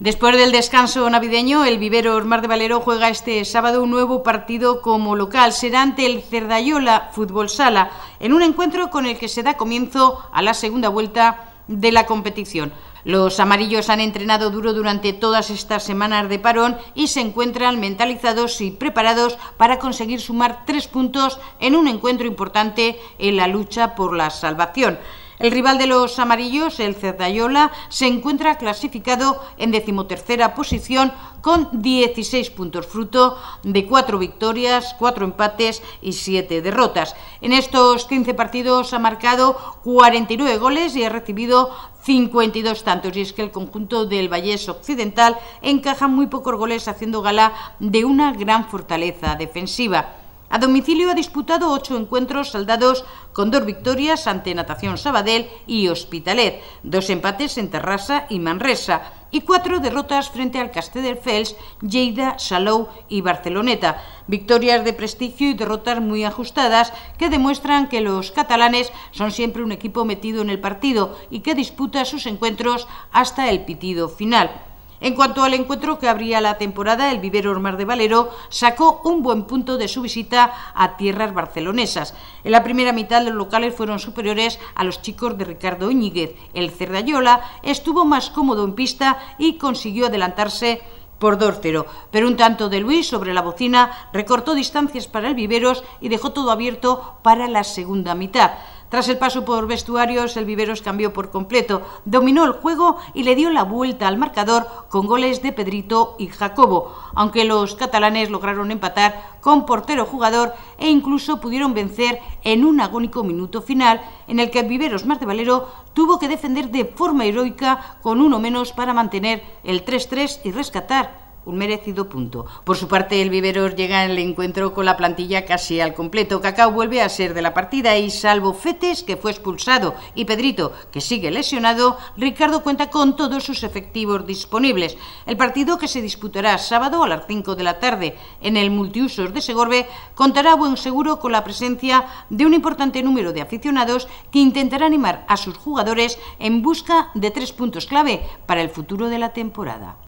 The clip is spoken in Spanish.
Después del descanso navideño, el Vivero Mar de Valero juega este sábado un nuevo partido como local. Será ante el Cerdayola Fútbol Sala, en un encuentro con el que se da comienzo a la segunda vuelta de la competición. Los amarillos han entrenado duro durante todas estas semanas de parón y se encuentran mentalizados y preparados para conseguir sumar tres puntos en un encuentro importante en la lucha por la salvación. El rival de los amarillos, el Cerdayola, se encuentra clasificado en decimotercera posición con 16 puntos, fruto de cuatro victorias, cuatro empates y siete derrotas. En estos 15 partidos ha marcado 49 goles y ha recibido 52 tantos. Y es que el conjunto del Vallés Occidental encaja muy pocos goles, haciendo gala de una gran fortaleza defensiva. A domicilio ha disputado ocho encuentros saldados con dos victorias ante Natación Sabadell y Hospitalet, dos empates en Terrassa y Manresa y cuatro derrotas frente al Castelldefels, Lleida, Salou y Barceloneta. Victorias de prestigio y derrotas muy ajustadas que demuestran que los catalanes son siempre un equipo metido en el partido y que disputa sus encuentros hasta el pitido final. En cuanto al encuentro que abría la temporada, el Vivero Mar de Valero sacó un buen punto de su visita a tierras barcelonesas. En la primera mitad los locales fueron superiores a los chicos de Ricardo Íñiguez. El Cerdayola estuvo más cómodo en pista y consiguió adelantarse por 2-0, pero un tanto de Luis sobre la bocina recortó distancias para el Viveros y dejó todo abierto para la segunda mitad. Tras el paso por vestuarios, el Viveros cambió por completo, dominó el juego y le dio la vuelta al marcador con goles de Pedrito y Jacobo, aunque los catalanes lograron empatar con portero jugador e incluso pudieron vencer en un agónico minuto final en el que Viveros de Valero tuvo que defender de forma heroica con uno menos para mantener el 3-3 y rescatar un merecido punto. Por su parte, el Viveros llega en el encuentro con la plantilla casi al completo. Cacao vuelve a ser de la partida y salvo Fetes, que fue expulsado, y Pedrito, que sigue lesionado, Ricardo cuenta con todos sus efectivos disponibles. El partido que se disputará sábado a las 5 de la tarde en el multiusos de Segorbe contará buen seguro con la presencia de un importante número de aficionados que intentará animar a sus jugadores en busca de tres puntos clave para el futuro de la temporada.